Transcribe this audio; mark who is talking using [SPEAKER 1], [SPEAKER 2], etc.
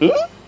[SPEAKER 1] Hmm?